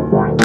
Bye.